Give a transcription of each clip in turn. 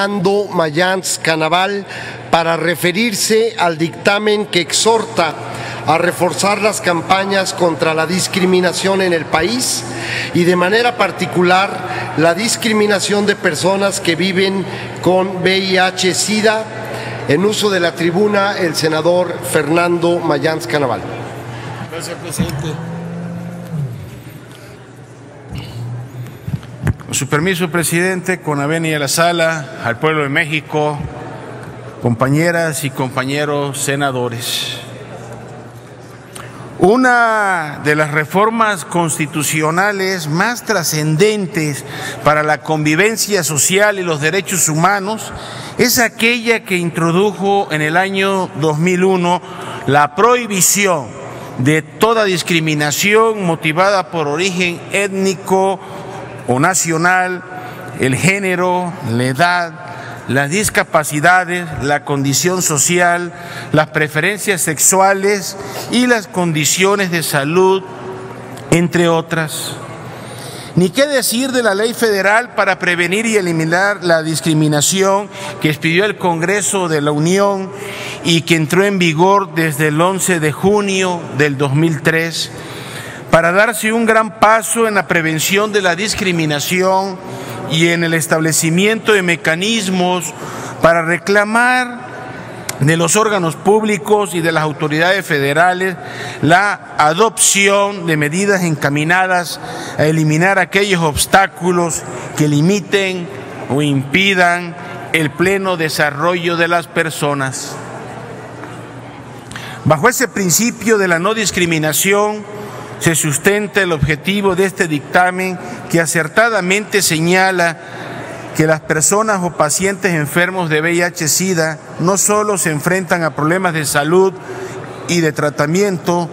Fernando Mayans Canaval para referirse al dictamen que exhorta a reforzar las campañas contra la discriminación en el país y de manera particular la discriminación de personas que viven con VIH-Sida. En uso de la tribuna, el senador Fernando Mayans Canaval. Gracias, presidente. Con su permiso, presidente, con la venia a la sala, al pueblo de México, compañeras y compañeros senadores. Una de las reformas constitucionales más trascendentes para la convivencia social y los derechos humanos es aquella que introdujo en el año 2001 la prohibición de toda discriminación motivada por origen étnico o nacional, el género, la edad, las discapacidades, la condición social, las preferencias sexuales y las condiciones de salud, entre otras. Ni qué decir de la ley federal para prevenir y eliminar la discriminación que expidió el Congreso de la Unión y que entró en vigor desde el 11 de junio del 2003 para darse un gran paso en la prevención de la discriminación y en el establecimiento de mecanismos para reclamar de los órganos públicos y de las autoridades federales la adopción de medidas encaminadas a eliminar aquellos obstáculos que limiten o impidan el pleno desarrollo de las personas. Bajo ese principio de la no discriminación, se sustenta el objetivo de este dictamen que acertadamente señala que las personas o pacientes enfermos de VIH-Sida no solo se enfrentan a problemas de salud y de tratamiento,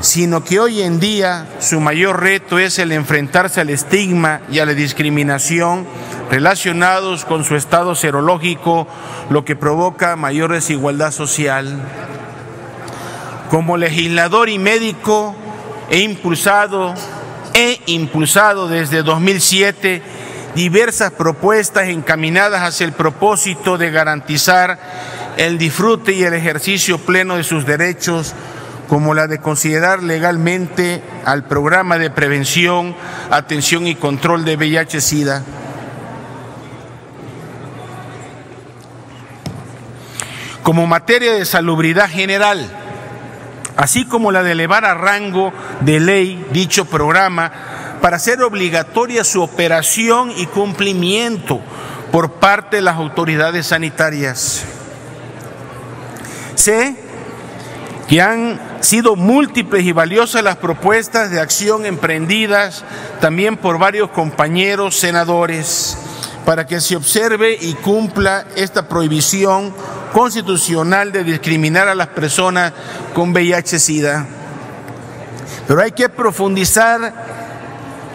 sino que hoy en día su mayor reto es el enfrentarse al estigma y a la discriminación relacionados con su estado serológico, lo que provoca mayor desigualdad social. Como legislador y médico, He impulsado, he impulsado desde 2007 diversas propuestas encaminadas hacia el propósito de garantizar el disfrute y el ejercicio pleno de sus derechos, como la de considerar legalmente al programa de prevención, atención y control de VIH-Sida. Como materia de salubridad general, así como la de elevar a rango de ley dicho programa para hacer obligatoria su operación y cumplimiento por parte de las autoridades sanitarias. Sé que han sido múltiples y valiosas las propuestas de acción emprendidas también por varios compañeros senadores para que se observe y cumpla esta prohibición constitucional de discriminar a las personas con VIH-Sida. Pero hay que profundizar,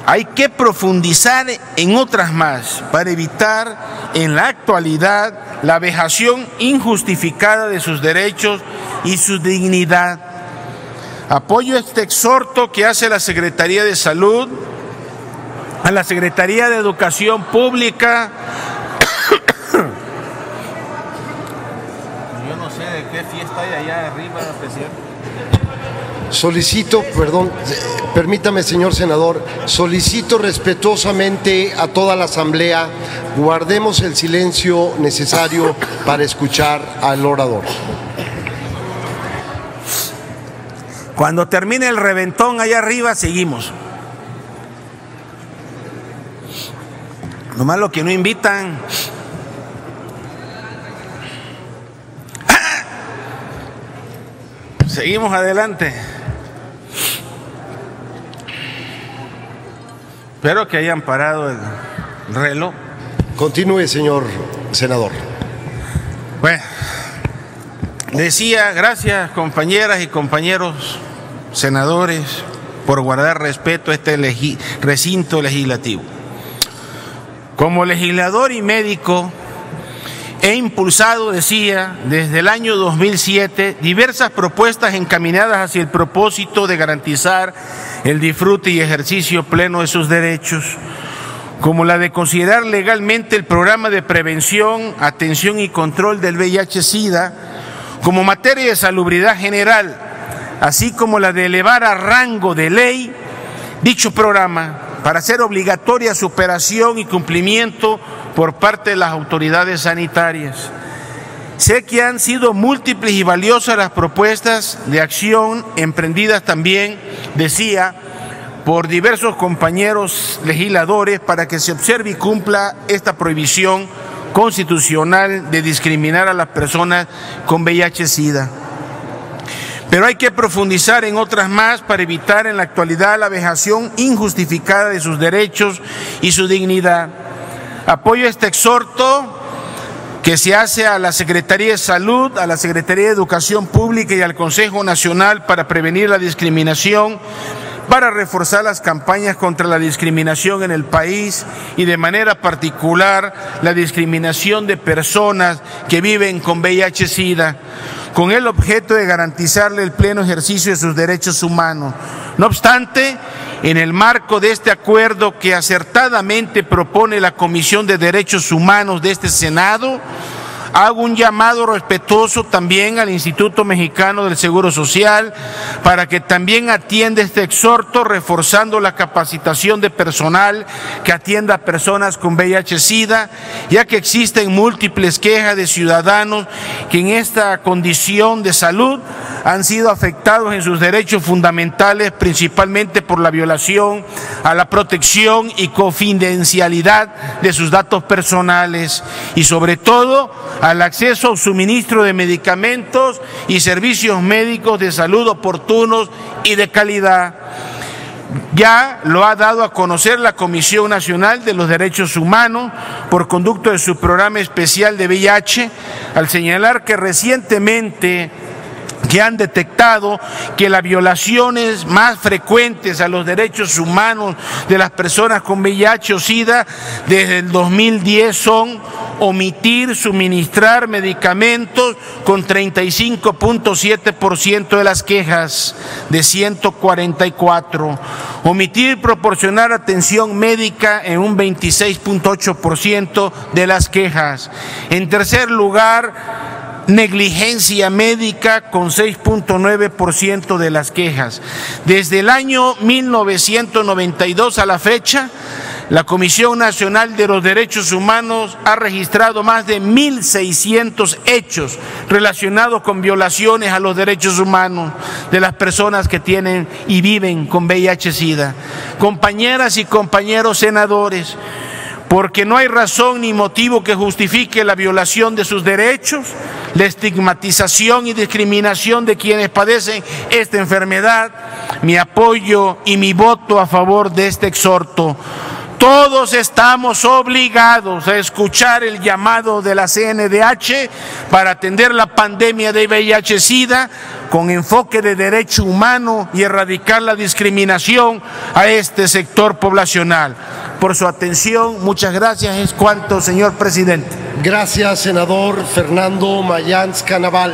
hay que profundizar en otras más para evitar en la actualidad la vejación injustificada de sus derechos y su dignidad. Apoyo este exhorto que hace la Secretaría de Salud, a la Secretaría de Educación Pública, qué fiesta hay allá arriba, presidente? Solicito, perdón, permítame, señor senador, solicito respetuosamente a toda la Asamblea, guardemos el silencio necesario para escuchar al orador. Cuando termine el reventón allá arriba, seguimos. Nomás lo que no invitan Seguimos adelante. Espero que hayan parado el reloj. Continúe, señor senador. Bueno, decía, gracias compañeras y compañeros senadores por guardar respeto a este recinto legislativo. Como legislador y médico, He impulsado, decía, desde el año 2007 diversas propuestas encaminadas hacia el propósito de garantizar el disfrute y ejercicio pleno de sus derechos. como la de considerar legalmente el programa de prevención, atención y control del VIH-Sida como materia de salubridad general, así como la de elevar a rango de ley dicho programa para hacer obligatoria su operación y cumplimiento por parte de las autoridades sanitarias. Sé que han sido múltiples y valiosas las propuestas de acción emprendidas también, decía, por diversos compañeros legisladores para que se observe y cumpla esta prohibición constitucional de discriminar a las personas con VIH-Sida. Pero hay que profundizar en otras más para evitar en la actualidad la vejación injustificada de sus derechos y su dignidad. Apoyo este exhorto que se hace a la Secretaría de Salud, a la Secretaría de Educación Pública y al Consejo Nacional para prevenir la discriminación para reforzar las campañas contra la discriminación en el país y de manera particular la discriminación de personas que viven con VIH-Sida, con el objeto de garantizarle el pleno ejercicio de sus derechos humanos. No obstante, en el marco de este acuerdo que acertadamente propone la Comisión de Derechos Humanos de este Senado, Hago un llamado respetuoso también al Instituto Mexicano del Seguro Social para que también atienda este exhorto reforzando la capacitación de personal que atienda a personas con VIH-Sida, ya que existen múltiples quejas de ciudadanos que en esta condición de salud han sido afectados en sus derechos fundamentales, principalmente por la violación a la protección y confidencialidad de sus datos personales y sobre todo al acceso al suministro de medicamentos y servicios médicos de salud oportunos y de calidad. Ya lo ha dado a conocer la Comisión Nacional de los Derechos Humanos por conducto de su programa especial de VIH, al señalar que recientemente que han detectado que las violaciones más frecuentes a los derechos humanos de las personas con VIH o SIDA desde el 2010 son omitir suministrar medicamentos con 35.7% de las quejas de 144, omitir proporcionar atención médica en un 26.8% de las quejas. En tercer lugar, negligencia médica con 6.9% de las quejas. Desde el año 1992 a la fecha, la Comisión Nacional de los Derechos Humanos ha registrado más de 1.600 hechos relacionados con violaciones a los derechos humanos de las personas que tienen y viven con VIH-Sida. Compañeras y compañeros senadores, porque no hay razón ni motivo que justifique la violación de sus derechos, la estigmatización y discriminación de quienes padecen esta enfermedad, mi apoyo y mi voto a favor de este exhorto. Todos estamos obligados a escuchar el llamado de la CNDH para atender la pandemia de VIH-Sida con enfoque de derecho humano y erradicar la discriminación a este sector poblacional por su atención. Muchas gracias. Es cuanto, señor presidente. Gracias, senador Fernando Mayans Canaval.